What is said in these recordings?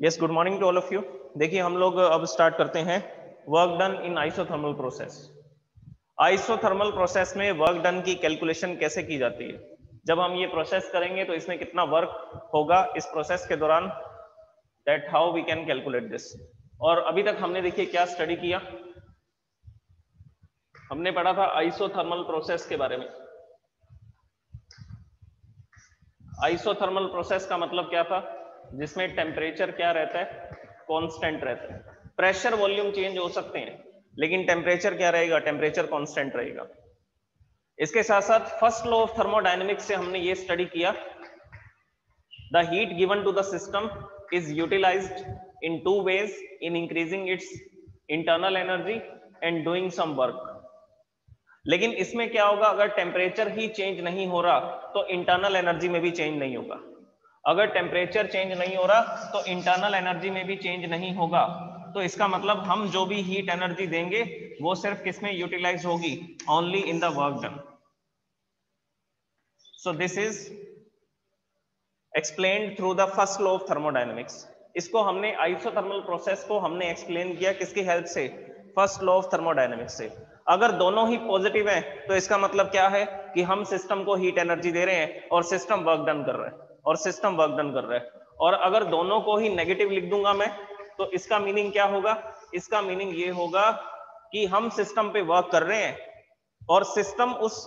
Yes good morning to all of you देखिए, हम लोग अब स्टार्ट करते हैं work done in isothermal process isothermal process में वर्क डन की कैलकुलेशन कैसे की जाती है? जब हम ये प्रोसेस करेंगे तो इसमें कितना वर्क होगा इस प्रोसेस के दौरान? That how we can calculate this और अभी तक हमने देखिए क्या स्टडी किया? हमने पढ़ा था आइसोथर्मल प्रोसेस के बारे में। आइसोथर्मल प्रोसेस का मतलब क्या था? जिसमें टेम्परेचर क्या रहता है? कांस्टेंट रहता है। प्रेशर वॉल्यूम चेंज हो सकते हैं, लेकिन टेम्परेचर क्या रहेगा? टेम्परेचर कांस्टेंट रहेगा। इसके साथ साथ फ़र्स्ट लॉ ऑफ़ थर्मोडायनेमिक्स से हमने ये स्टडी किया। The heat given to the system is utilized in two ways in increasing its internal energy and doing some work लेकिन इसमें क्या होगा? अगर टेम्परेचर ही चेंज नहीं हो रहा तो इंटरनल एनर्जी में भी चेंज नहीं होगा। अगर टेम्परेचर चेंज नहीं हो रहा तो इंटरनल एनर्जी में भी चेंज नहीं होगा। तो इसका मतलब हम जो भी हीट एनर्जी देंगे, वो सिर्फ़ किसमें यूटिलाइज होगी? Only in the work done so this is explain through the first law of thermodynamics इसको हमने आइसोथर्मल प्रोसेस को हमने एक्सप्लेन किया किसकी हेल्प से? फ़र्स्ट लॉ ऑफ़ थर्मोडाइनमिक्स से। अगर दोनों ही पॉजिटिव हैं तो इसका मतलब क्या है? कि हम सिस्टम को हीट एनर्जी दे रहे हैं और सिस्टम वर्क डन कर रहे है। और सिस्टम वर्क डन कर रहा है। और अगर दोनों को ही नेगेटिव लिख दूँगा मैं तो इसका मीनिंग क्या होगा? इसका मीनिंग ये होगा कि हम सिस्टम पे वर्क कर रहे हैं और सिस्टम उस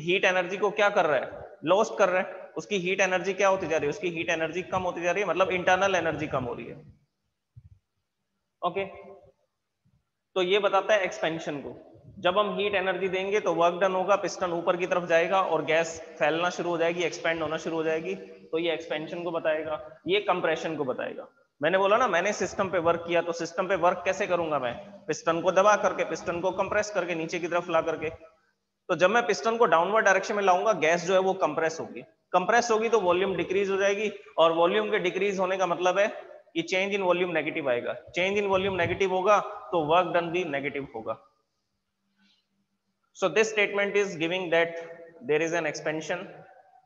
हीट एनर्जी को क्या कर रहा है? लॉस्ट कर रहा है। उसकी हीट एनर्जी क्या होती जा रही है? उसकी हीट एनर्जी कम होती जा रही है मतलब इंटरनल एनर्जी कम हो रही है। ओके तो ये बताता है एक्सपेंशन को। जब हम हीट एनर्जी देंगे तो वर्क डन होगा पिस्टन ऊपर की तरफ़ जाएगा और गैस फैलना शुरू हो जाएगी एक्सपेंड होना शुरू हो जाएगी। तो ये एक्सपेंशन को बताएगा, ये कंप्रेशन को बताएगा। मैंने बोला ना, मैंने सिस्टम पे वर्क किया तो सिस्टम पे वर्क कैसे करूँगा मैं? पिस्टन को दबा करके पिस्टन को कंप्रेस करके, नीचे की तरफ़ ला करके। तो जब मैं पिस्टन को डाउनवर्ड डायरेक्शन में लाऊँगा गैस जो है वो कंप्रेस होगी। कंप्रेस होगी तो वॉल्यूम डिक्रीज हो जाएगी, और वॉल्यूम के डिक्रीज होने का मतलब है कि चेंज इन वॉल्यूम नेगेटिव आएगा। चेंज इन वॉल्यूम नेगेटिव होगा तो वर्क डन भी नेगेटिव होगा। So, this statement is giving that there is an expansion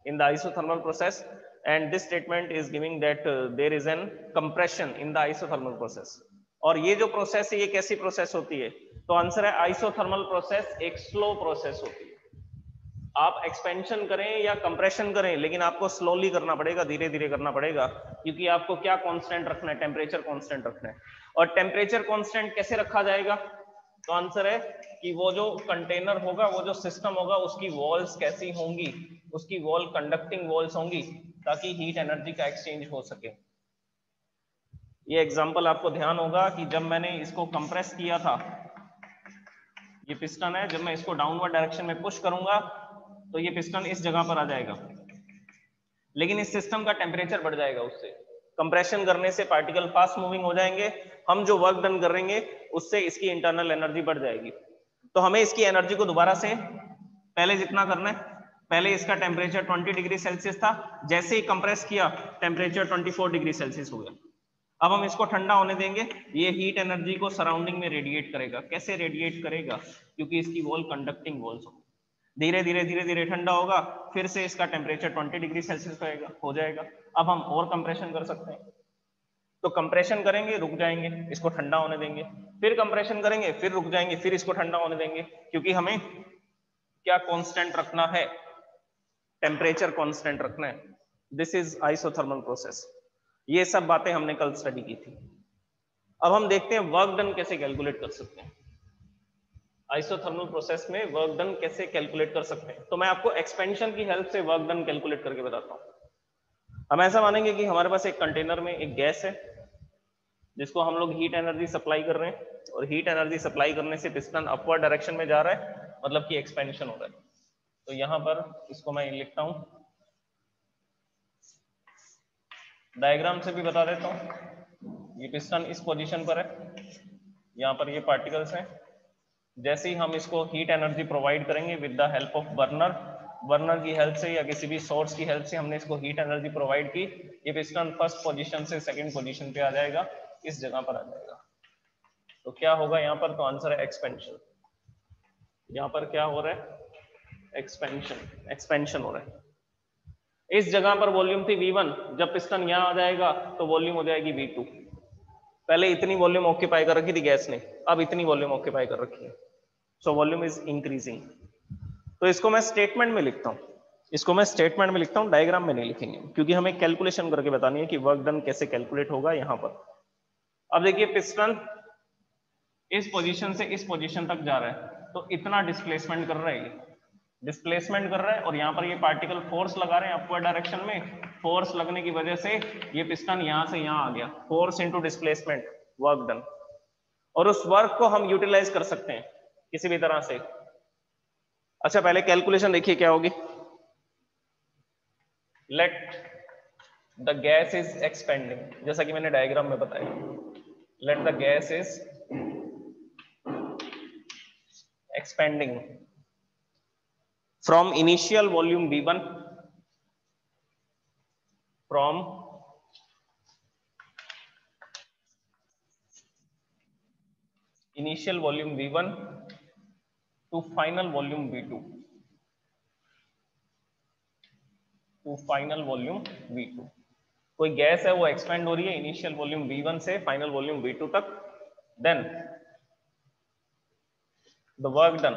in the isothermal process. And this statement is giving that uh, there is an compression in the isothermal process. और ये जो process है ये कैसी process होती है? तो answer है आइसोथर्मल प्रोसेस एक स्लो प्रोसेस होती है। आप एक्सपेंशन करें या कंप्रेशन करें लेकिन आपको स्लोली करना पड़ेगा धीरे धीरे करना पड़ेगा क्योंकि आपको क्या कांस्टेंट रखना है? टेम्परेचर कांस्टेंट रखना है। और टेम्परेचर कांस्टेंट कैसे रखा जाएगा? तो आंसर है कि वो जो कंटेनर होगा वो जो सिस्टम होगा उसकी वॉल्स कैसी होंगी? उसकी वॉल कंडक्टिंग वॉल्स होंगी ताकि हीट एनर्जी का एक्सचेंज हो सके। ये एग्जांपल आपको ध्यान होगा कि जब मैंने इसको कंप्रेस किया था, ये पिस्टन है, जब मैं इसको डाउनवर्ड डायरेक्शन में पुश करूँगा तो ये पिस्टन इस जगह पर आ जाएगा। लेकिन इस सिस्टम का टेम्परेचर बढ़ जाएगा उससे। कंप्रेशन करने से पार्टिकल फास्ट मूविंग हो जाएँगे। हम जो वर्क डन करेंगे, उससे इसकी इंटरनल एनर्जी बढ़ जाएगी। तो हमें इसकी एनर्जी को दोबारा से पहले जितना करना है पहले इसका टेम्परेचर 20 डिग्री सेल्सियस था, जैसे ही कंप्रेस किया टेम्परेचर 24 डिग्री सेल्सियस हो गया। अब हम इसको ठंडा होने देंगे। ये हीट एनर्जी को सराउंडिंग में रेडिएट करेगा। कैसे रेडिएट करेगा? क्योंकि इसकी वॉल कंडक्टिंग वॉल्स हो धीरे धीरे धीरे धीरे ठंडा होगा, फिर से इसका टेम्परेचर 20 डिग्री सेल्सियस होएगा, हो जाएगा। अब हम और कंप्रेशन कर सकते हैं। तो कंप्रेशन करेंगे, रुक जाएँगे, इसको ठंडा होने देंगे। फिर कंप्रेशन करेंगे, फिर रुक जाएँगे, फिर इसको ठंडा होने देंगे। क्योंकि हमें क्या कांस्टेंट रखना है? टेम्परेचर कांस्टेंट रखना है। दिस इज़ आइसोथर्मल प्रोसेस ये सब बातें हमने कल स्टडी की थी। अब हम देखते हैं वर्क डन कैसे कैलकुलेट कर सकते हैं। आइसोथर्मल प्रोसेस में वर्क डन कैसे कैलकुलेट कर सकते हैं। तो मैं आपको एक्सपेंशन की हेल्प से वर्क डन कैलकुलेट करके बताता हूँ। हम ऐसा मानेंगे कि हमारे पास एक कंटेनर में एक गैस है, जिसको हम लोग हीट एनर्जी सप्लाई कर रहे हैं। और हीट एनर्जी सप्लाई करने से पिस्टन अपवर्ड डायरेक्शन में जा रहा है मतलब कि एक्सपेंशन हो रहा है। तो यहाँ पर इसको मैं लिखता हूँ। डायग्राम से भी बता देता हूँ। ये पिस्टन इस पोजीशन पर है। यहाँ पर ये पार्टिकल्स हैं। जैसे ही हम इसको हीट एनर्जी प्रोवाइड करेंगे with the help of burner burner की हेल्प से या किसी भी सोर्स की हेल्प से हमने इसको हीट एनर्जी प्रोवाइड की। ये पिस्टन फ़र्स्ट पोजीशन से सेकंड पोजीशन पे आ जाएगा। इस जगह पर आ जाएगा। तो क्या होगा यहाँ पर? तो आंसर है एक्सपेंशन यहाँ पर क्या हो रहा है? एक्सपेंशन एक्सपेंशन हो रहा है। इस जगह पर वॉल्यूम थी V1 जब पिस्टन यहाँ आ जाएगा तो वॉल्यूम हो जाएगी V2 पहले इतनी वॉल्यूम ऑक्यूपाई कर रखी थी गैस ने, अब इतनी वॉल्यूम ऑक्यूपाई कर रखी है। सो वॉल्यूम इज़ इंक्रीजिंग तो इसको मैं स्टेटमेंट में लिखता हूँ। इसको मैं स्टेटमेंट में लिखता हूँ डायग्राम में नहीं लिखेंगे। क्योंकि हमें कैलकुलेशन करके बतानी है कि वर्क डन कैसे कैलकुलेट होगा यहाँ पर। अब देखिए पिस्टन इस पोजीशन से इस पोजीशन तक जा रहा है। तो इतना डिस्प्लेसमेंट कर रहा है डिस्प्लेसमेंट कर रहा है और यहाँ पर ये पार्टिकल फोर्स लगा रहे हैं अपवर्ड डायरेक्शन में। फोर्स लगने की वजह से ये पिस्टन यहाँ से यहाँ आ गया। Force into displacement work done और उस वर्क को हम यूटिलाइज कर सकते हैं किसी भी तरह से। अच्छा पहले कैलकुलेशन देखिए क्या होगी। Let the gas is expanding जैसा कि मैंने डायग्राम में बताया। Let the gas is expanding from initial volume V1 from initial volume V1 to final volume V2 to final volume V2 कोई गैस है वो एक्सपेंड हो रही है इनिशियल वॉल्यूम V1 से फाइनल वॉल्यूम V2 तक देन द वर्क डन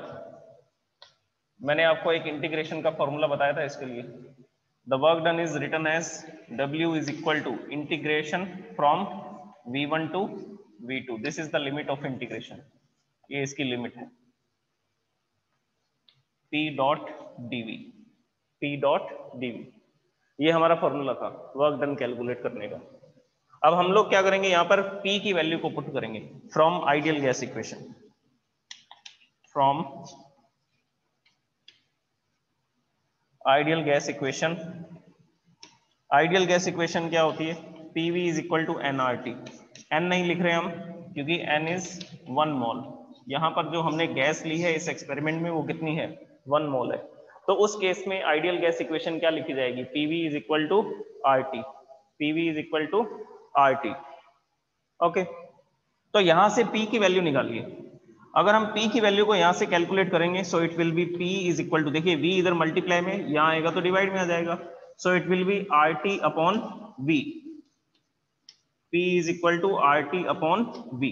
मैंने आपको एक इंटीग्रेशन का फॉर्मूला बताया था इसके लिए। The work done is written as W is equal to integration from V1 to V2 this is the limit of integration ये इसकी लिमिट है। P dot dv. P dot dv. ये हमारा फॉर्मूला था वर्क डन कैलकुलेट करने का। अब हम लोग क्या करेंगे, यहाँ पर P की वैल्यू को पुट करेंगे। From ideal gas equation from ideal gas equation, ideal gas equation क्या होती है? P V is equal to N R T N नहीं लिख रहे हम, क्योंकि एन इज़ वन मोल यहाँ पर जो हमने गैस ली है इस एक्सपेरिमेंट में वो कितनी है? वन मोल है। तो उस केस में आइडियल गैस इक्वेशन क्या लिखी जाएगी? Pv is equal to rt is equal to R T okay तो यहाँ से पी की वैल्यू निकालिए। अगर हम p की वैल्यू को यहाँ से कैलकुलेट करेंगे so it will be p is equal to देखिए, v इधर मल्टीप्लाई में, यहाँ आएगा तो डिवाइड में आ जाएगा। So it will be R T upon V p is equal to R T upon V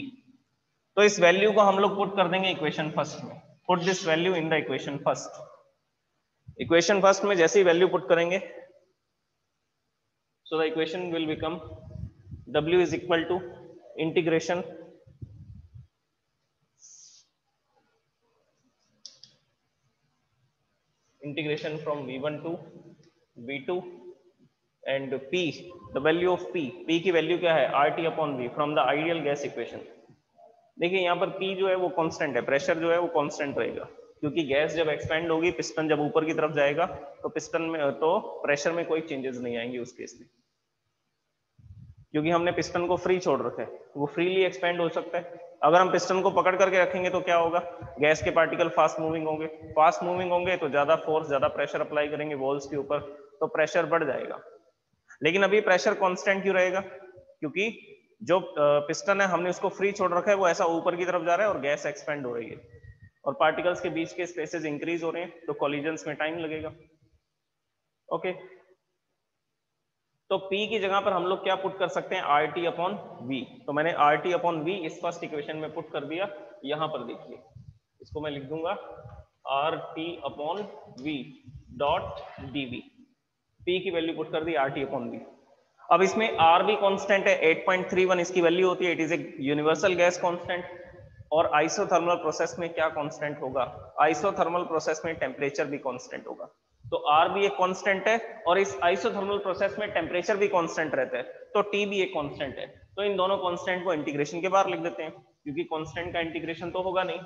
तो इस वैल्यू को हम लोग पुट कर देंगे इक्वेशन फ़र्स्ट में। Put this value in the equation first equation first में जैसे ही वैल्यू पुट करेंगे so the equation will become w is equal to integration integration from v1 to v2 and p, the value of p p की value क्या है? Rt upon v from the ideal gas equation. देखिए, यहाँ पर p जो है वो constant है प्रेशर जो है वो कांस्टेंट रहेगा। क्योंकि गैस जब एक्सपेंड होगी पिस्टन जब ऊपर की तरफ़ जाएगा तो पिस्टन में तो प्रेशर में कोई चेंजेस नहीं आएँगे उस केस में। क्योंकि हमने पिस्टन को फ्री छोड़ रखा वो फ्रीली एक्सपेंड हो सकता है। अगर हम पिस्टन को पकड़ करके रखेंगे तो क्या होगा? गैस के पार्टिकल फास्ट मूविंग होंगे। फास्ट मूविंग होंगे तो ज़्यादा फोर्स ज़्यादा प्रेशर अप्लाई करेंगे वॉल्स के ऊपर तो प्रेशर बढ़ जाएगा। लेकिन अभी प्रेशर कांस्टेंट क्यों रहेगा? क्योंकि जो पिस्टन है, हमने उसको फ्री छोड़ रखा है, वो ऐसा ऊपर की तरफ़ जा रहा है और गैस एक्सपेंड हो रही है। और पार्टिकल्स के बीच के स्पेसेस इंक्रीज हो रहे हैं तो कॉलिजन्स में टाइम लगेगा। ओके तो P की जगह पर हम लोग क्या पुट कर सकते हैं? आर टी अपॉन वी तो मैंने आर टी अपॉन वी इस फ़र्स्ट इक्वेशन में पुट कर दिया। यहाँ पर देखिए, इसको मैं लिख दूँगा। R T upon V dot D V P की वैल्यू पुट कर दी आर टी अपॉन वी अब इसमें आर भी कॉन्स्टेंट है 8.31 इसकी वैल्यू होती है। It is a universal gas constant और आइसोथर्मल प्रोसेस में क्या कॉन्स्टेंट होगा? आइसोथर्मल प्रोसेस में टेम्परेचर भी कॉन्स्टेंट होगा। तो R भी एक कांस्टेंट है और इस आइसोथर्मल प्रोसेस में टेम्परेचर भी कांस्टेंट रहता है तो T भी एक कांस्टेंट है। तो इन दोनों कांस्टेंट को इंटीग्रेशन के बाहर लिख देते हैं, क्योंकि कांस्टेंट का इंटीग्रेशन तो होगा नहीं।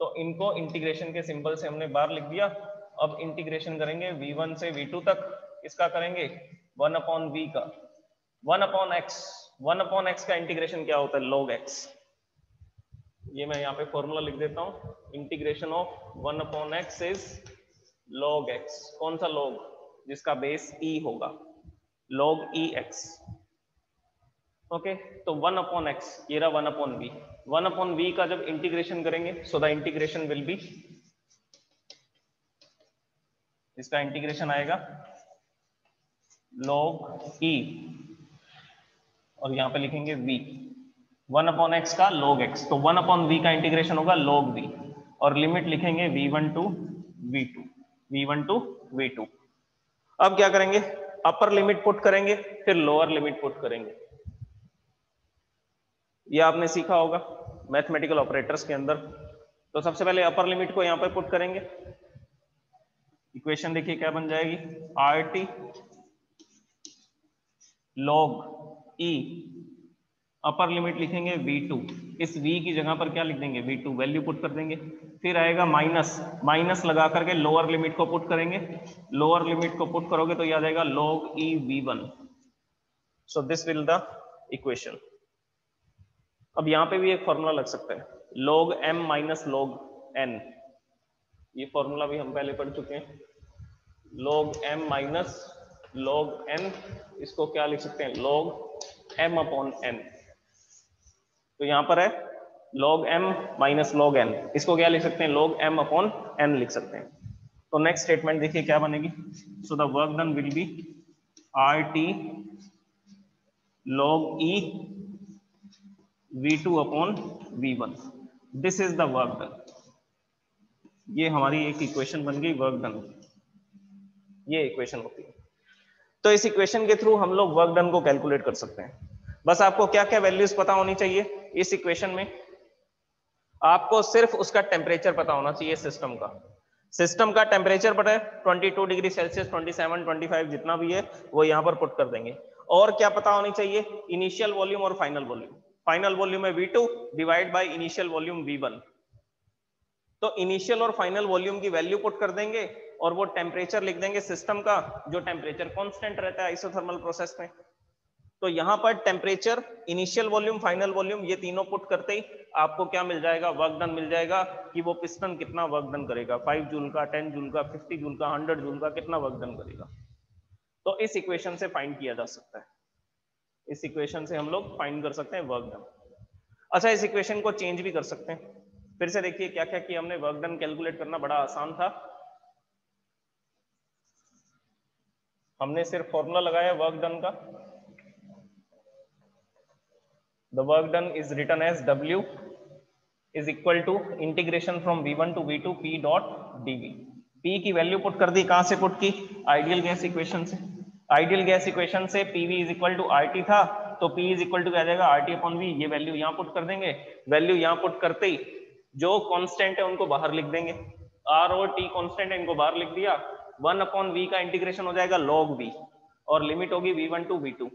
तो इनको इंटीग्रेशन के सिंबल से हमने बाहर लिख दिया। अब इंटीग्रेशन करेंगे v1 से v2 तक। इसका करेंगे वन अपॉन वी का। One upon X one upon X का इंटीग्रेशन क्या होता है? लॉग एक्स ये मैं यहाँ पे फॉर्मूला लिख देता हूँ। Integration of one upon X is log x, कौन सा log जिसका बेस e होगा? log e x ओके तो वन अपॉन एक्स ये रहा one upon V one upon V का जब इंटीग्रेशन करेंगे so the integration will be इसका इंटीग्रेशन आएगा log e और यहाँ पे लिखेंगे v वन अपॉन एक्स का log x तो वन अपॉन वी का इंटीग्रेशन होगा log v और लिमिट लिखेंगे v1 to v2 v1 to v2 अब क्या करेंगे? अपर लिमिट पुट करेंगे, फिर लोअर लिमिट पुट करेंगे। ये आपने सीखा होगा मैथमेटिकल ऑपरेटर्स के अंदर। तो सबसे पहले अपर लिमिट को यहाँ पर पुट करेंगे। इक्वेशन देखिए क्या बन जाएगी। R T log E upper limit लिखेंगे v2 इस v की जगह पर क्या लिख देंगे? V2 वैल्यू पुट कर देंगे। फिर आएगा माइनस माइनस लगा करके लोअर लिमिट को पुट करेंगे। लोअर लिमिट को पुट करोगे तो याद आएगा log e v1 so this will the equation अब यहाँ पे भी एक फॉर्मूला लग सकता है। Log m minus log n. ये फॉर्मूला भी हम पहले पढ़ चुके हैं। Log m minus log n. इसको क्या लिख सकते हैं? Log m upon n. तो यहाँ पर है log m minus log N इसको क्या लिख सकते हैं? log m अपॉन n लिख सकते हैं। तो नेक्स्ट स्टेटमेंट देखिए क्या बनेगी। So the work done will be R T log e v2 upon v1 this is the work done ये हमारी एक इक्वेशन बन गई वर्क डन ये इक्वेशन होती है। तो इस इक्वेशन के थ्रू हम लोग वर्क डन को कैलकुलेट कर सकते हैं। बस आपको क्या क्या वैल्यूज़ पता होनी चाहिए इस इक्वेशन में? आपको सिर्फ़ उसका टेम्परेचर पता होना चाहिए सिस्टम का। सिस्टम का टेम्परेचर पता है 22 डिग्री सेल्सियस 27 25 जितना भी है, वो यहाँ पर पुट कर देंगे। और क्या पता होनी चाहिए? इनिशियल वॉल्यूम और फाइनल वॉल्यूम फाइनल वॉल्यूम है V2 divide by initial volume V1 तो इनिशियल और फाइनल वॉल्यूम की वैल्यू पुट कर देंगे और वो टेम्परेचर लिख देंगे सिस्टम का, जो टेम्परेचर कांस्टेंट रहता है आइसोथर्मल प्रोसेस में। तो यहाँ पर temperature initial volume final volume ये तीनों पुट करते ही आपको क्या मिल जाएगा? वर्क डन मिल जाएगा कि वो पिस्टन कितना वर्क डन करेगा? 5 जूल का 10 जूल का 50 जूल का 100 जूल का कितना वर्क डन करेगा? तो इस इक्वेशन से फाइंड किया जा सकता है। इस इक्वेशन से हम लोग फाइंड कर सकते हैं वर्क डन अच्छा इस इक्वेशन को चेंज भी कर सकते हैं। फिर से देखिए क्या क्या किया हमने। वर्क डन कैलकुलेट करना बड़ा आसान था। हमने सिर्फ़ फॉर्मूला लगाया वर्क डन का। The work done is written as w is equal to integration from v1 to v2 p dot dv. P की वैल्यू पुट कर दी, कहाँ से पुट की? आइडियल गैस इक्वेशन से। आइडियल गैस इक्वेशन से pv is equal to RT था तो p is equal to आ जाएगा? RT upon v, ये वैल्यू यहाँ पुट कर देंगे। वैल्यू यहाँ पुट करते ही जो कांस्टेंट है उनको बाहर लिख देंगे। R और t कांस्टेंट है, इनको बाहर लिख दिया। 1 अपॉन v का इंटीग्रेशन हो जाएगा log v, और लिमिट होगी v1 टू v2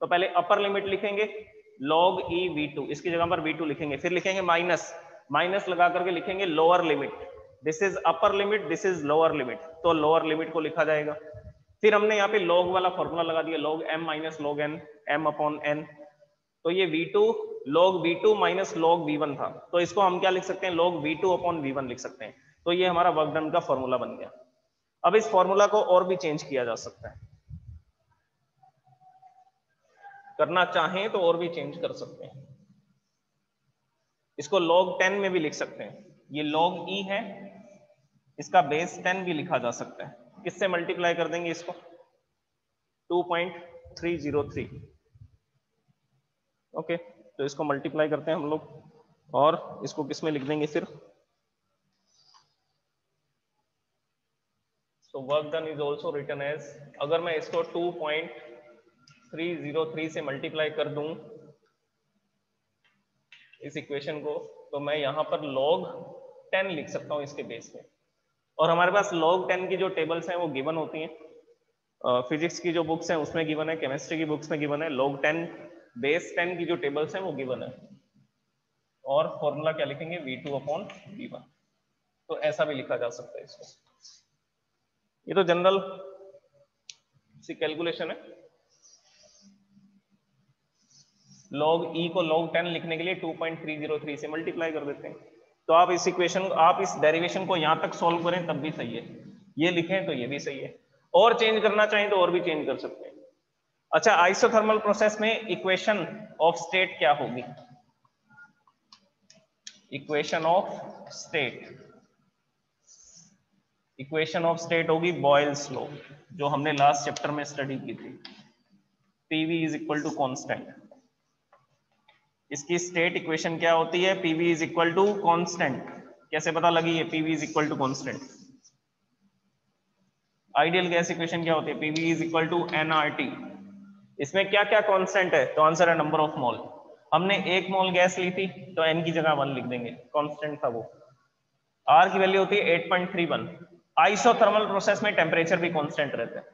तो पहले अपर लिमिट लिखेंगे। Log e v2 इसकी जगह पर v2 लिखेंगे, फिर लिखेंगे माइनस माइनस लगा करके लिखेंगे lower limit this is upper limit this is lower limit तो लोअर लिमिट को लिखा जाएगा। फिर हमने यहाँ पे log वाला फॉर्मूला लगा दिया, log m minus log n, m upon n. तो ये v2 log v2 minus log v1 था। तो इसको हम क्या लिख सकते हैं? log v2 अपॉन v1 लिख सकते हैं। तो ये हमारा वर्क डन का फॉर्मूला बन गया। अब इस फॉर्मूला को और भी चेंज किया जा सकता है। करना चाहें तो और भी चेंज कर सकते हैं। इसको लॉग 10 में भी लिख सकते हैं। ये log e है, इसका बेस 10 भी लिखा जा सकता है। किससे मल्टीप्लाई कर देंगे इसको? 2.303 ओके तो इसको मल्टीप्लाई करते हैं हम लोग। और इसको किसमें लिख देंगे फिर? So work done is also written as अगर मैं इसको 2. 303 से मल्टीप्लाई कर दूँ इस इक्वेशन को तो मैं यहाँ पर लॉग 10 लिख सकता हूँ इसके बेस में। और हमारे पास लॉग 10 की जो टेबल्स हैं, वो गिवन होती हैं। फिजिक्स की जो बुक्स हैं, उसमें गिवन है केमिस्ट्री की बुक्स में गिवन है। log 10 बेस 10 की जो टेबल्स हैं, वो गिवन है। और फॉर्मूला क्या लिखेंगे? वी टू अपॉन v1 तो ऐसा भी लिखा जा सकता है इसको। ये तो जनरल सी कैलकुलेशन है। Log e को लॉग 10 लिखने के लिए 2.303 से मल्टीप्लाई कर देते हैं। तो आप इस इक्वेशन आप इस डेरिवेशन को यहाँ तक सॉल्व करें, तब भी सही है। ये लिखें तो ये भी सही है। और चेंज करना चाहें तो और भी चेंज कर सकते हैं। अच्छा आइसोथर्मल प्रोसेस में इक्वेशन ऑफ़ स्टेट क्या होगी? Equation of state equation of state होगी बॉयल्स लॉ जो हमने लास्ट चैप्टर में स्टडी की थी। PV is equal to constant इसकी स्टेट इक्वेशन क्या होती है? PV is equal to constant कैसे पता लगी है PV is equal to constant ideal gas equation क्या होती है? PV is equal to NRT इसमें क्या क्या कांस्टेंट है? तो आंसर है नंबर ऑफ़ मोल हमने एक मोल गैस ली थी तो एन की जगह वन लिख देंगे. कांस्टेंट था वो. आर की वैल्यू होती है 8.31 आइसोथर्मल प्रोसेस में टेम्परेचर भी कांस्टेंट रहता है.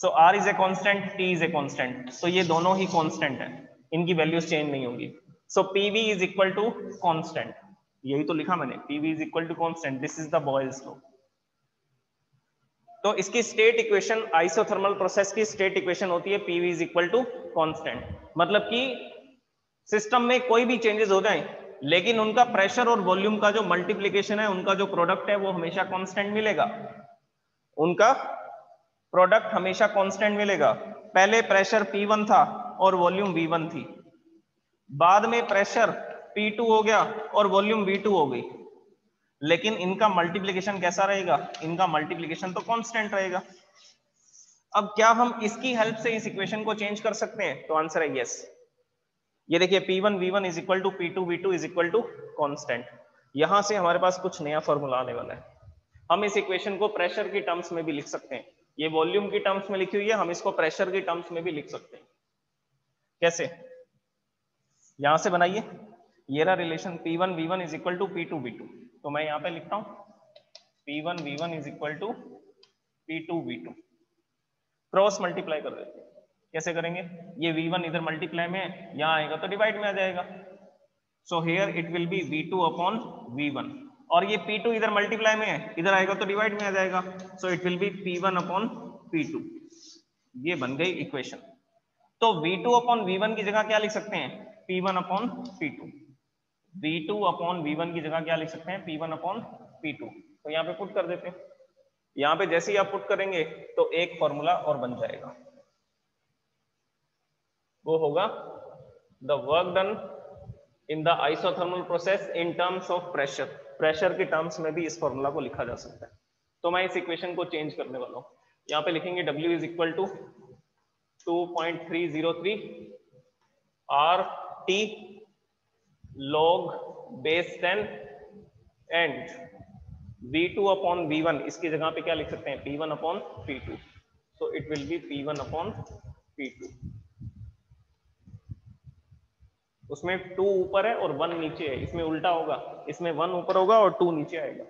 So R is a constant T is a constant so ये दोनों ही कांस्टेंट है. इनकी वैल्यूज़ चेंज नहीं होंगी. So PV is equal to constant यही तो लिखा मैंने। PV is equal to constant this is the Boyle's law तो इसकी स्टेट इक्वेशन आइसोथर्मल प्रोसेस की स्टेट इक्वेशन होती है PV is equal to constant मतलब कि सिस्टम में कोई भी चेंजेस हो जाए, लेकिन उनका प्रेशर और वॉल्यूम का जो मल्टीप्लीकेशन है, उनका जो प्रोडक्ट है, वो हमेशा कांस्टेंट मिलेगा। उनका प्रोडक्ट हमेशा कांस्टेंट मिलेगा। पहले प्रेशर P1 था और वॉल्यूम V1 थी। बाद में प्रेशर P2 हो गया और वॉल्यूम V2 हो गई। लेकिन इनका मल्टीप्लीकेशन कैसा रहेगा? इनका मल्टीप्लीकेशन तो कांस्टेंट रहेगा। अब क्या हम इसकी हेल्प से इस इक्वेशन को चेंज कर सकते हैं? तो आंसर है यस ये देखिए P1 V1 is equal to P2 V2 is equal to constant यहाँ से हमारे पास कुछ नया फॉर्मूला आने वाला है। हम इस इक्वेशन को प्रेशर की टर्म्स में भी लिख सकते हैं। ये वॉल्यूम की टर्म्स में लिखी हुई है, हम इसको प्रेशर की टर्म्स में भी लिख सकते हैं। कैसे? यहाँ से बनाइए। ये रहा relation P1 V1 is equal to P2 V2 तो मैं यहाँ पे लिखता हूँ P1 V1 is equal to P2 V2 cross multiply कर देते हैं। कैसे करेंगे? ये V1 इधर मल्टीप्लाई में यहाँ आएगा तो डिवाइड में आ जाएगा। So here it will be V2 upon V1 और ये P2 इधर मल्टीप्लाई में है, इधर आएगा तो डिवाइड में आ जाएगा। So it will be P1 upon P2 ये बन गई इक्वेशन तो V2 अपॉन V1 की जगह क्या लिख सकते हैं? P1 upon P2 V2 upon V1 की जगह क्या लिख सकते हैं? P1 अपॉन P2 तो यहाँ पे पुट कर देते हैं। यहाँ पे जैसे ही आप पुट करेंगे तो एक फॉर्मूला और बन जाएगा। वो होगा the work done in the isothermal process in terms of pressure pressure के टर्म्स में भी इस फॉर्मूला को लिखा जा सकता है। तो मैं इस इक्वेशन को चेंज करने वाला हूँ। यहाँ पे लिखेंगे, W is equal to two point three zero three R T log base 10 and B two upon B one इसकी जगह पे क्या लिख सकते हैं? P one upon P two so it will be P one upon P two उसमें two ऊपर है और वन नीचे है। इसमें उल्टा होगा। इसमें वन ऊपर होगा और टू नीचे आएगा।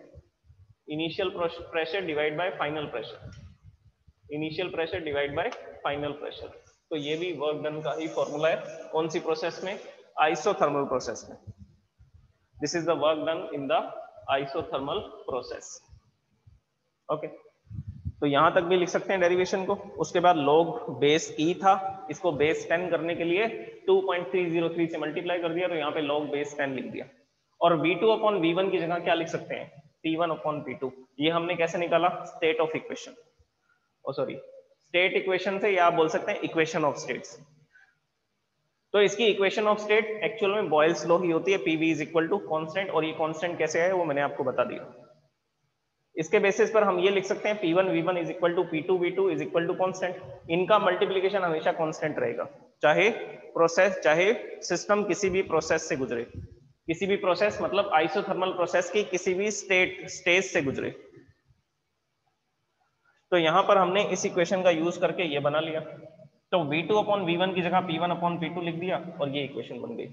Initial pressure divide by final pressure initial pressure divide by final pressure तो ये भी वर्क डन का ही फॉर्मूला है। कौन सी प्रोसेस में? आइसोथर्मल process में। This is the work done in the isothermal process okay? तो यहाँ तक भी लिख सकते हैं डेरिवेशन को। उसके बाद log बेस ई e था। इसको बेस 10 करने के लिए 2.303 से मल्टीप्लाई कर दिया तो यहाँ पे log बेस 10 लिख दिया। और v2 अपॉन v1 की जगह क्या लिख सकते हैं? पी वन अपॉन p2 ये हमने कैसे निकाला? State of equation oh sorry state equation से या बोल सकते हैं इक्वेशन ऑफ़ स्टेट्स तो इसकी इक्वेशन ऑफ़ स्टेट एक्चुअल में बॉयल्स लॉ ही होती है PV is equal to constant और ये कांस्टेंट कैसे है, वो मैंने आपको बता दिया। इसके बेसिस पर हम ये लिख सकते हैं P1 V1 is equal to P2 V2 is equal to constant इनका मल्टीप्लिकेशन हमेशा कांस्टेंट रहेगा। चाहे प्रोसेस चाहे सिस्टम किसी भी प्रोसेस से गुजरे। किसी भी प्रोसेस मतलब आइसोथर्मल प्रोसेस की किसी भी स्टेट स्टेज से गुजरे। तो यहाँ पर हमने इस इक्वेशन का यूज़ करके ये बना लिया। तो V2 अपॉन V1 की जगह P1 अपॉन P2 लिख दिया और ये इक्वेशन बन गई।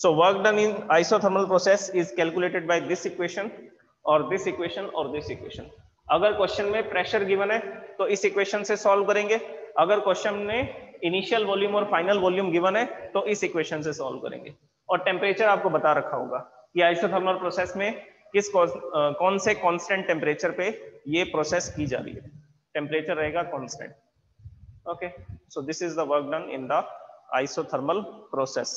So work done in isothermal process is calculated by this equation और दिस इक्वेशन और दिस इक्वेशन अगर क्वेश्चन में प्रेशर गिवन है तो इस इक्वेशन से सॉल्व करेंगे। अगर क्वेश्चन में इनिशियल वॉल्यूम और फाइनल वॉल्यूम गिवन है तो इस इक्वेशन से सॉल्व करेंगे। और टेम्परेचर आपको बता रखा होगा कि आइसोथर्मल प्रोसेस में किस कौन से कांस्टेंट टेम्परेचर पे ये प्रोसेस की जा रही है। टेम्परेचर रहेगा constant okay so this is the work done in the isothermal process.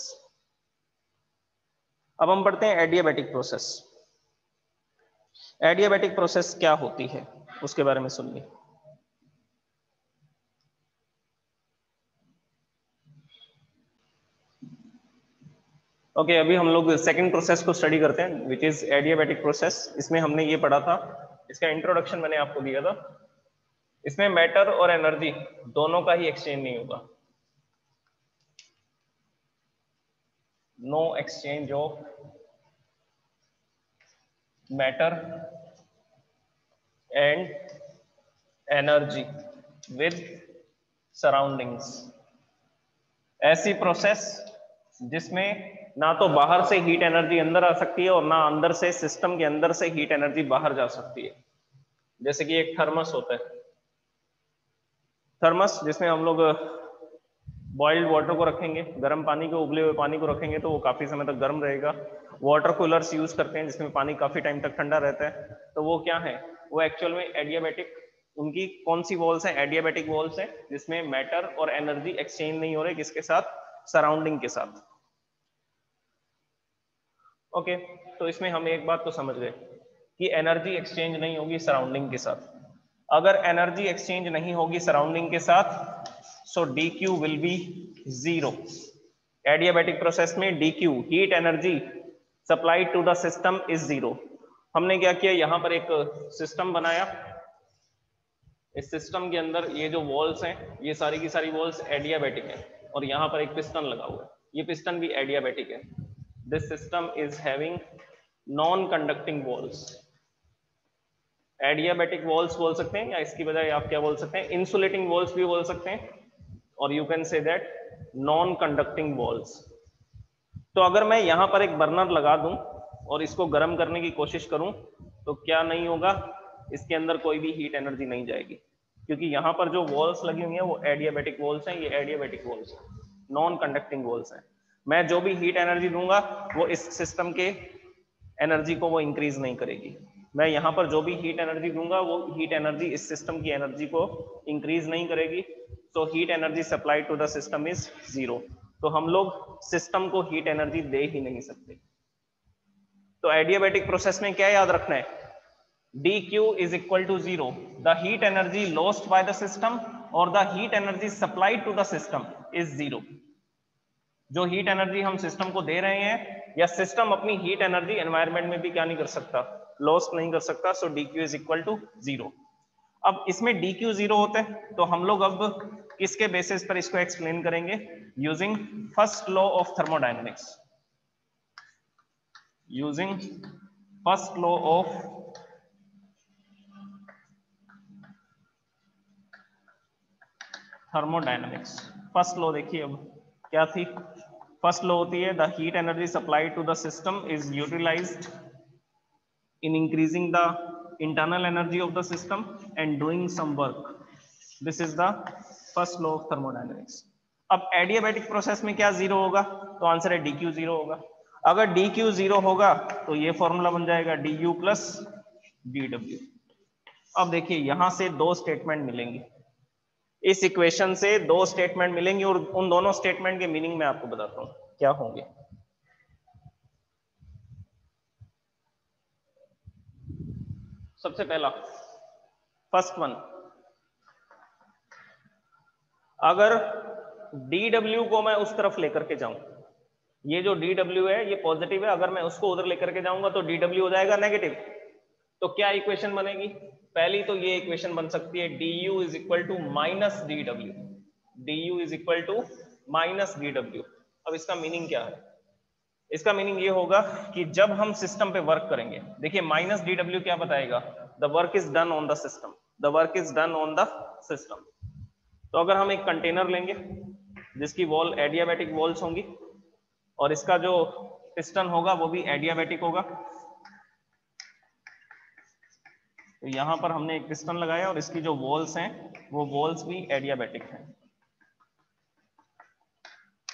अब हम पढ़ते हैं एडियाबेटिक प्रोसेस एडियाबेटिक प्रोसेस क्या होती है? उसके बारे में सुनिए। ओके okay, अभी हम लोग सेकंड प्रोसेस को स्टडी करते हैं विच इज़ एडियाबेटिक प्रोसेस इसमें हमने ये पढ़ा था। इसका इंट्रोडक्शन मैंने आपको दिया था। इसमें मैटर और एनर्जी दोनों का ही एक्सचेंज नहीं होगा। No exchange of matter and energy with surroundings ऐसी प्रोसेस जिसमें ना तो बाहर से हीट एनर्जी अंदर आ सकती है और ना अंदर से सिस्टम के अंदर से हीट एनर्जी बाहर जा सकती है। जैसे कि एक थर्मस होता है। थर्मस जिसमें हम लोग बॉइल्ड वाटर को रखेंगे गर्म पानी को उबले हुए पानी को रखेंगे तो वो काफ़ी समय तक गर्म रहेगा। वाटर कूलर्स यूज़ करते हैं जिसमें पानी काफ़ी टाइम तक ठंडा रहता है। तो वो क्या है? वो एक्चुअल में एडियाबेटिक उनकी कौन सी वॉल्स है? एडियाबेटिक वॉल्स है जिसमें मैटर और एनर्जी एक्सचेंज नहीं हो रहे किसके साथ? सराउंडिंग के साथ। ओके okay, तो इसमें हम एक बात तो समझ गए कि एनर्जी एक्सचेंज नहीं होगी सराउंडिंग के साथ। अगर एनर्जी एक्सचेंज नहीं होगी सराउंडिंग के साथ so D Q will be zero adiabatic process में D Q heat energy supply to the system is zero हमने क्या किया? यहाँ पर एक सिस्टम बनाया। इस सिस्टम के अंदर ये जो वॉल्स हैं, ये सारी की सारी वॉल्स एडियाबेटिक हैं और यहाँ पर एक पिस्टन लगा हुआ है। ये पिस्टन भी एडियाबेटिक है। This system is having non conducting walls adiabatic walls बोल सकते हैं या इसकी बजाय आप क्या बोल सकते हैं? इंसुलेटिंग वॉल्स भी बोल सकते हैं। और you can say that non conducting walls तो अगर मैं यहाँ पर एक बर्नर लगा दूँ और इसको गर्म करने की कोशिश करूँ तो क्या नहीं होगा? इसके अंदर कोई भी हीट एनर्जी नहीं जाएगी। क्योंकि यहाँ पर जो वॉल्स लगी हुई हैं, वो एडियाबेटिक वॉल्स हैं, ये एडियाबेटिक वॉल्स हैं। नॉन कंडक्टिंग वॉल्स हैं। मैं जो भी हीट एनर्जी दूँगा, वो इस सिस्टम के एनर्जी को वो इंक्रीज नहीं करेगी। मैं यहाँ पर जो भी हीट एनर्जी दूँगा, वो हीट एनर्जी इस सिस्टम की एनर्जी को इंक्रीज नहीं करेगी। तो heat energy supply to the system is zero तो हम लोग सिस्टम को हीट एनर्जी दे ही नहीं सकते। तो एडियाबेटिक प्रोसेस में क्या याद रखना है? D Q is equal to zero the heat energy lost by the system और the heat energy supply to the system is zero जो हीट एनर्जी हम सिस्टम को दे रहे हैं या सिस्टम अपनी हीट एनर्जी एनवायरमेंट में भी क्या नहीं कर सकता? लॉस्ट नहीं कर सकता so D Q is equal to zero अब इसमें डी क्यू ज़ीरो होते हैं तो हम लोग अब किसके बेसिस पर इसको एक्सप्लेन करेंगे? Using first law of thermodynamics using first law of thermodynamics first law देखिए अब, क्या थी? फ़र्स्ट लॉ होती है the heat energy supply to the system is utilized in increasing the internal energy of the system and doing some work. This is the first law of thermodynamics. अब adiabatic process में क्या zero होगा? तो answer है D Q zero होगा। अगर D Q zero होगा तो ये फॉर्मूला बन जाएगा D U plus D W अब देखिए, यहाँ से दो स्टेटमेंट मिलेंगे। इस इक्वेशन से दो स्टेटमेंट मिलेंगे और उन दोनों स्टेटमेंट के मीनिंग में आपको बताता हूँ। क्या होंगे? सबसे पहला फ़र्स्ट वन अगर dw को मैं उस तरफ़ लेकर के जाऊँ, ये जो dw है, ये पॉजिटिव है, अगर मैं उसको उधर लेकर के जाऊँगा तो dw हो जाएगा नेगेटिव तो क्या इक्वेशन बनेगी? पहली तो ये इक्वेशन बन सकती है D U is equal to minus D W D U is equal to minus D W अब इसका मीनिंग क्या है? इसका मीनिंग ये होगा कि जब हम सिस्टम पे वर्क करेंगे, देखिए माइनस डी डब्ल्यू क्या बताएगा? The work is done on the system the work is done on the system तो अगर हम एक कंटेनर लेंगे, जिसकी वॉल एडियाबेटिक वॉल्स होंगी, और इसका जो पिस्टन होगा, वो भी एडियाबेटिक होगा। तो यहाँ पर हमने एक पिस्टन लगाया और इसकी जो वॉल्स हैं, वो वॉल्स भी एडियाबेटिक हैं।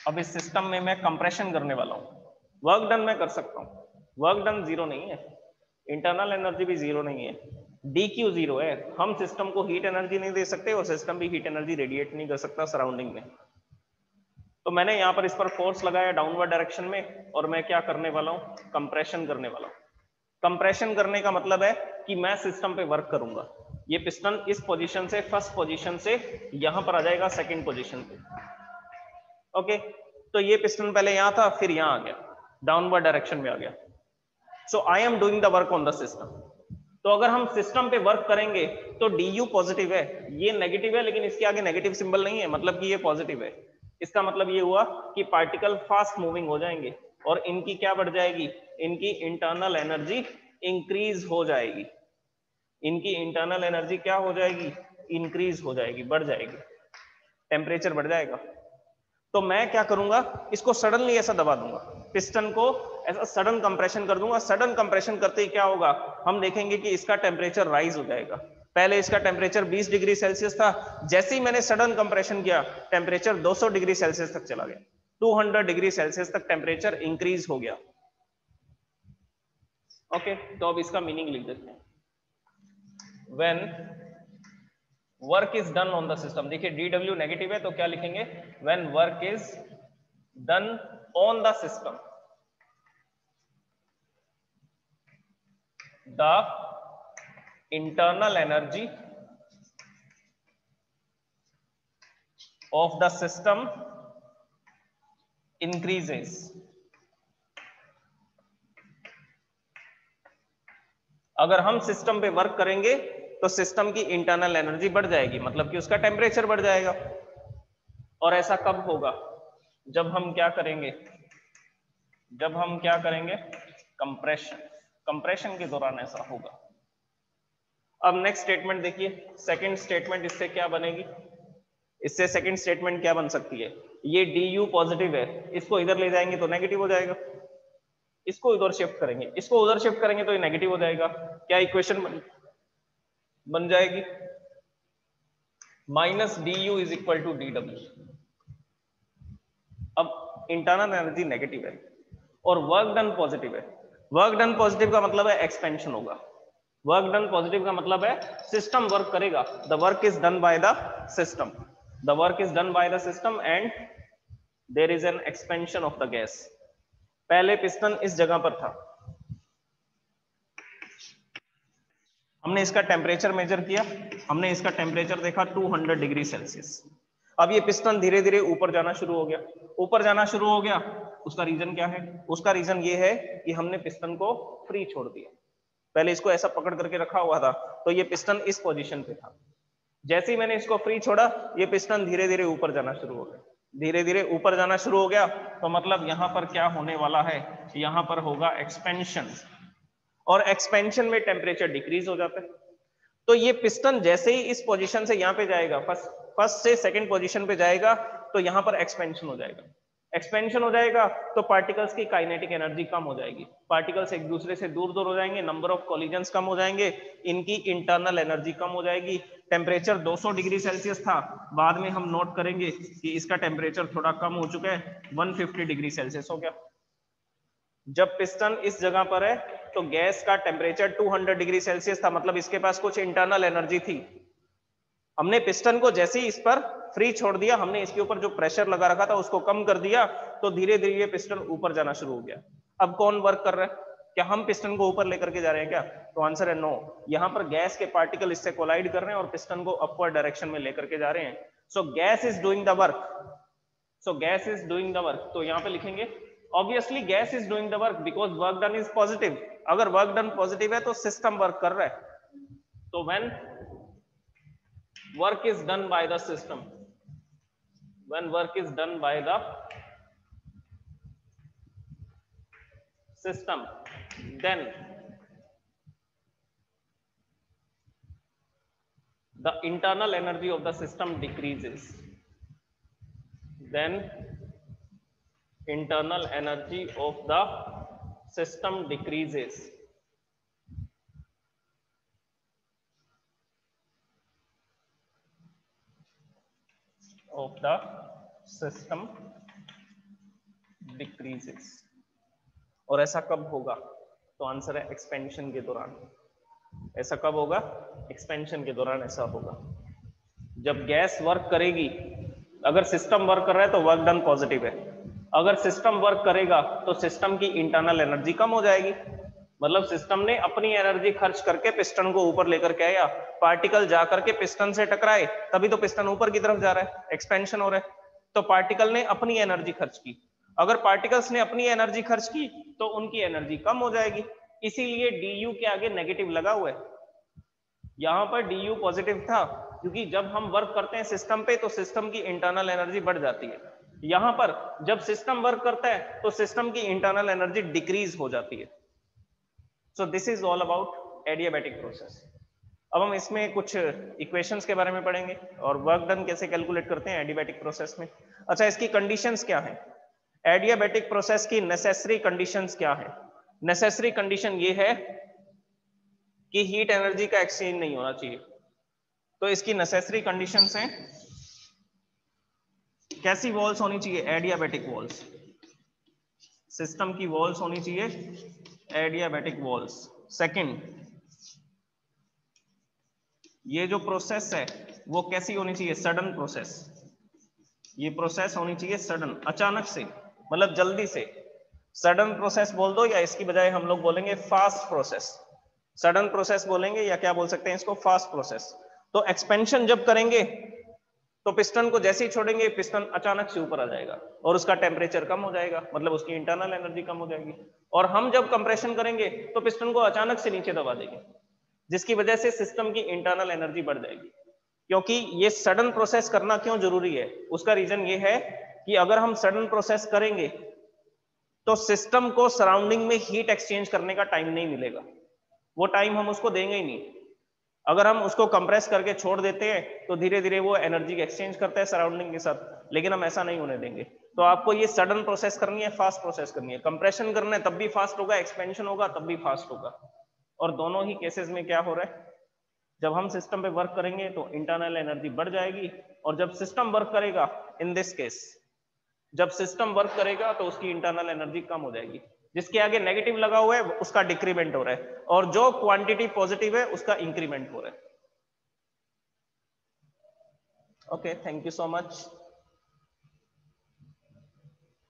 अब इस सिस्टम में मैं कंप्रेशन करने वाला हूँ। वर्क डन मैं कर सकता हूँ। वर्क डन ज़ीरो नहीं है। इंटरनल एनर्जी भी ज़ीरो नहीं है। डी क्यू ज़ीरो है। हम सिस्टम को हीट एनर्जी नहीं दे सकते और सिस्टम भी हीट एनर्जी रेडिएट नहीं कर सकता सराउंडिंग में। तो मैंने यहाँ पर इस पर फोर्स लगाया डाउनवर्ड डायरेक्शन में और मैं क्या करने वाला हूँ? कंप्रेशन करने वाला हूँ। कंप्रेशन करने का मतलब है कि मैं सिस्टम पे वर्क करूँगा। ये पिस्टन इस पोजीशन से फ़र्स्ट पोजीशन से यहाँ पर आ जाएगा सेकंड पोजीशन पे। ओके तो ये पिस्टन पहले यहाँ था, फिर यहाँ आ गया। डाउनवर्ड डायरेक्शन में आ गया। So I am doing the work on the system तो अगर हम सिस्टम पे वर्क करेंगे तो डी यू पॉजिटिव है। ये नेगेटिव है, लेकिन इसके आगे नेगेटिव सिंबल नहीं है। मतलब कि ये पॉजिटिव है। इसका मतलब ये हुआ कि पार्टिकल फास्ट मूविंग हो जाएँगे और इनकी क्या बढ़ जाएगी? इनकी इंटरनल एनर्जी इंक्रीज हो जाएगी। इनकी इंटरनल एनर्जी क्या हो जाएगी? इंक्रीज हो जाएगी, बढ़ जाएगी। टेम्परेचर बढ़ जाएगा। तो मैं क्या करूँगा? इसको सडनली ऐसा दबा दूँगा। पिस्टन को ऐसा सडन कंप्रेशन कर दूँगा। सडन कंप्रेशन करते ही क्या होगा? हम देखेंगे कि इसका टेम्परेचर राइज हो जाएगा। पहले इसका टेम्परेचर 20 डिग्री सेल्सियस था। जैसे ही मैंने सडन कंप्रेशन किया टेम्परेचर 200 डिग्री सेल्सियस तक चला गया। 200 डिग्री सेल्सियस तक टेम्परेचर इंक्रीज हो गया। ओके okay, तो अब इसका मीनिंग लिख देते हैं। When work is done on the system देखिए डी डब्ल्यू नेगेटिव है तो क्या लिखेंगे? When work is done on the system the internal energy of the system increases अगर हम सिस्टम पे वर्क करेंगे तो सिस्टम की इंटरनल एनर्जी बढ़ जाएगी मतलब कि उसका टेम्परेचर बढ़ जाएगा। और ऐसा कब होगा? जब हम क्या करेंगे? जब हम क्या करेंगे? कंप्रेशन कंप्रेशन के दौरान ऐसा होगा। अब नेक्स्ट स्टेटमेंट देखिए। सेकंड स्टेटमेंट इससे क्या बनेगी? इससे सेकंड स्टेटमेंट क्या बन सकती है? ये डी यू पॉजिटिव है। इसको इधर ले जाएँगे तो नेगेटिव हो जाएगा। इसको इधर शिफ्ट करेंगे। इसको उधर शिफ्ट करेंगे तो ये नेगेटिव हो जाएगा। क्या इक्वेशन बन जाएगी। Minus D U is equal to D W. अब इंटरनल एनर्जी नेगेटिव है और वर्क डन पॉजिटिव है। वर्क डन पॉजिटिव का मतलब है एक्सपेंशन होगा। वर्क डन पॉजिटिव का मतलब है सिस्टम वर्क करेगा। The work is done by the system the work is done by the system and there is an expansion of the gas पहले piston इस जगह पर था। हमने इसका टेम्परेचर मेजर किया, हमने इसका टेम्परेचर देखा 200 डिग्री सेल्सियस अब ये पिस्टन धीरे धीरे ऊपर जाना शुरू हो गया। ऊपर जाना शुरू हो गया, उसका रीजन क्या है? उसका रीजन ये है कि हमने पिस्टन को फ्री छोड़ दिया। पहले इसको ऐसा पकड़ करके रखा हुआ था तो ये पिस्टन इस पोजिशन पे था। जैसे ही मैंने इसको फ्री छोड़ा, ये पिस्टन धीरे धीरे ऊपर जाना शुरू हो गया। धीरे धीरे ऊपर जाना शुरू हो गया तो मतलब यहाँ पर क्या होने वाला है? यहाँ पर होगा एक्सपेंशन और एक्सपेंशन में टेम्परेचर डिक्रीज हो जाता है। तो ये पिस्टन जैसे ही इस पोजीशन से यहाँ पे जाएगा फ़र्स्ट फ़र्स्ट से सेकंड पोजीशन पे जाएगा तो यहाँ पर एक्सपेंशन हो जाएगा। एक्सपेंशन हो जाएगा तो पार्टिकल्स की काइनेटिक एनर्जी कम हो जाएगी। पार्टिकल्स एक दूसरे से दूर दूर हो जाएँगे नंबर ऑफ़ कॉलिजन्स कम हो जाएँगे, इनकी इंटरनल एनर्जी कम हो जाएगी। टेम्परेचर 200 डिग्री सेल्सियस था, बाद में हम नोट करेंगे कि इसका टेम्परेचर थोड़ा कम हो चुका है 150 डिग्री सेल्सियस हो गया। जब पिस्टन इस जगह पर है तो गैस का टेम्परेचर 200 डिग्री सेल्सियस था मतलब इसके पास कुछ इंटरनल एनर्जी थी। हमने पिस्टन को जैसे ही इस पर फ्री छोड़ दिया, हमने इसके ऊपर जो प्रेशर लगा रखा था, उसको कम कर दिया तो धीरे धीरे पिस्टन ऊपर जाना शुरू हो गया। अब कौन वर्क कर रहा है? क्या हम पिस्टन को ऊपर लेकर के जा रहे हैं क्या? तो आंसर है नो यहाँ पर गैस के पार्टिकल इससे कोलाइड कर रहे हैं और पिस्टन को अपवर्ड डायरेक्शन में लेकर के जा रहे हैं। So gas is doing the work so gas is doing the work तो यहाँ पे लिखेंगे obviously gas is doing the work because work done is positive अगर वर्क डन पॉजिटिव है तो सिस्टम वर्क कर रहा है। तो when work is done by the system when work is done by the system then the internal energy of the system decreases. Then internal energy of the system decreases. Of the system decreases. और ऐसा कब होगा? तो answer है expansion के दौरान। ऐसा कब होगा? एक्सपेंशन के दौरान ऐसा होगा। जब गैस वर्क करेगी, अगर सिस्टम वर्क कर रहा है तो वर्क डन पॉजिटिव है। अगर सिस्टम वर्क करेगा तो सिस्टम की इंटरनल एनर्जी कम हो जाएगी। मतलब सिस्टम ने अपनी एनर्जी खर्च करके पिस्टन को ऊपर लेकर के आया पार्टिकल जाकर के पिस्टन से टकराए, तभी तो पिस्टन ऊपर की तरफ़ जा रहा है एक्सपेंशन हो रहा है। तो पार्टिकल ने अपनी एनर्जी खर्च की। अगर पार्टिकल्स ने अपनी एनर्जी खर्च की तो उनकी एनर्जी कम हो जाएगी। इसीलिए डी यू के आगे नेगेटिव लगा हुआ है। यहाँ पर डी यू पॉजिटिव था, क्योंकि जब हम वर्क करते हैं सिस्टम पे तो सिस्टम की इंटरनल एनर्जी बढ़ जाती है। यहाँ पर जब सिस्टम वर्क करता है तो सिस्टम की इंटरनल एनर्जी डिक्रीज हो जाती है। So this is all about adiabatic process अब हम इसमें कुछ इक्वेशंस के बारे में पढ़ेंगे और वर्क डन कैसे कैलकुलेट करते हैं एडियाबैटिक प्रोसेस में। अच्छा इसकी कंडीशंस क्या है? एडियाबैटिक प्रोसेस की नेसेसरी कंडीशंस क्या है? नेसेसरी कंडीशन ये है कि हीट एनर्जी का एक्सचेंज नहीं होना चाहिए। तो इसकी नेसेसरी कंडीशंस हैं कैसी वॉल्स होनी चाहिए? एडियाबैटिक वॉल्स सिस्टम की वॉल्स होनी चाहिए एडियाबैटिक वॉल्स सेकंड ये जो प्रोसेस है, वो कैसी होनी चाहिए? सडन प्रोसेस ये प्रोसेस होनी चाहिए सडन अचानक से मतलब जल्दी से. सडन प्रोसेस बोल दो या इसकी बजाय हम लोग बोलेंगे फास्ट प्रोसेस सडन प्रोसेस बोलेंगे या क्या बोल सकते हैं इसको? फास्ट प्रोसेस तो एक्सपेंशन जब करेंगे तो पिस्टन को जैसे ही छोड़ेंगे पिस्टन अचानक से ऊपर आ जाएगा और उसका टेम्परेचर कम हो जाएगा मतलब उसकी इंटरनल एनर्जी कम हो जाएगी। और हम जब कंप्रेशन करेंगे तो पिस्टन को अचानक से नीचे दबा देंगे, जिसकी वजह से सिस्टम की इंटरनल एनर्जी बढ़ जाएगी। क्योंकि ये सडन प्रोसेस करना क्यों ज़रूरी है? उसका रीजन ये है कि अगर हम सडन प्रोसेस करेंगे तो सिस्टम को सराउंडिंग में हीट एक्सचेंज करने का टाइम नहीं मिलेगा। वो टाइम हम उसको देंगे ही नहीं। अगर हम उसको कंप्रेस करके छोड़ देते हैं तो धीरे धीरे वो एनर्जी एक्सचेंज करता है सराउंडिंग के साथ। लेकिन हम ऐसा नहीं होने देंगे। तो आपको ये सडन प्रोसेस करनी है फास्ट प्रोसेस करनी है। कंप्रेशन करना है, तब भी फास्ट होगा एक्सपेंशन होगा, तब भी फास्ट होगा। और दोनों ही केसेस में क्या हो रहा है? जब हम सिस्टम पे वर्क करेंगे तो इंटरनल एनर्जी बढ़ जाएगी। और जब सिस्टम वर्क करेगा इन दिस केस जब सिस्टम वर्क करेगा तो उसकी इंटरनल एनर्जी कम हो जाएगी। जिसके आगे नेगेटिव लगा हुआ है, उसका डिक्रीमेंट हो रहा है। और जो क्वांटिटी पॉजिटिव है, उसका इंक्रीमेंट हो रहा है। Okay thank you so much